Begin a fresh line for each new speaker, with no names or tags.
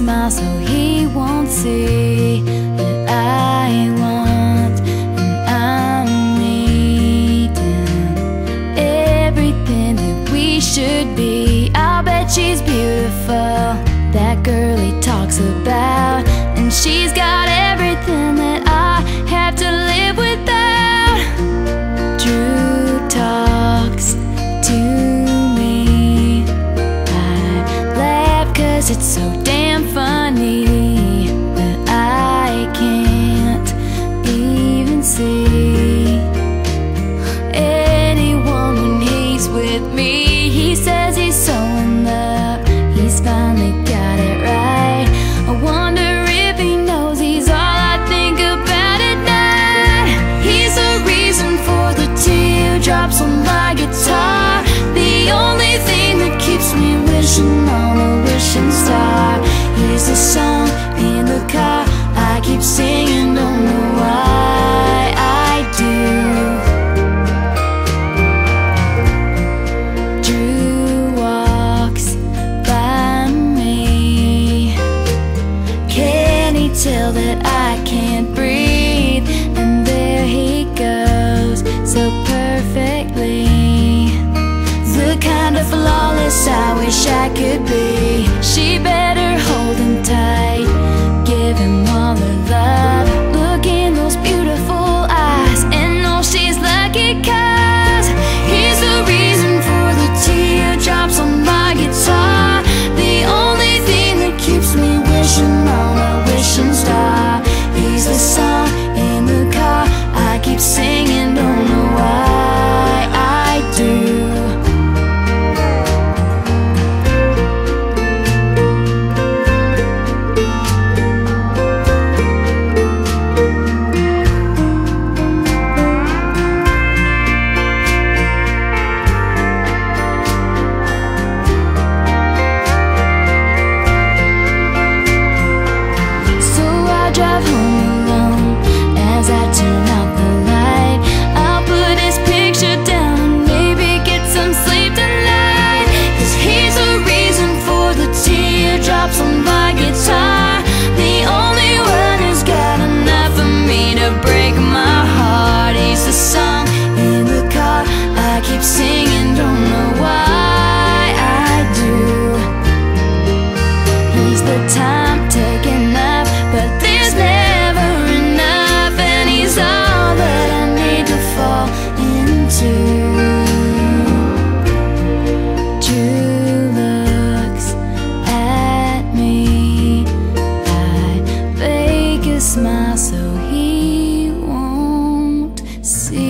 smile so he won't see that I want and I'm needing everything that we should be. I'll bet she's beautiful, that girl he talks about, and she's got everything that I have to live without. Drew talks to me. I laugh cause it's so damn with me. He says he's so in love, he's finally got it right. I wonder if he knows he's all I think about at night. He's the reason for the teardrops on my guitar. The only thing that keeps me wishing on a wishing star. He's the song Tell that I can't breathe. And there he goes, so perfectly. The kind of flawless I wish I could be. She better hold him tight, give him all her love. Look in those beautiful eyes and know she's lucky cause He's the reason for the teardrops on my guitar. The only thing that keeps me wishing the time taken up, but there's never enough, and he's all that I need to fall into. Drew looks at me, I fake a smile so he won't see.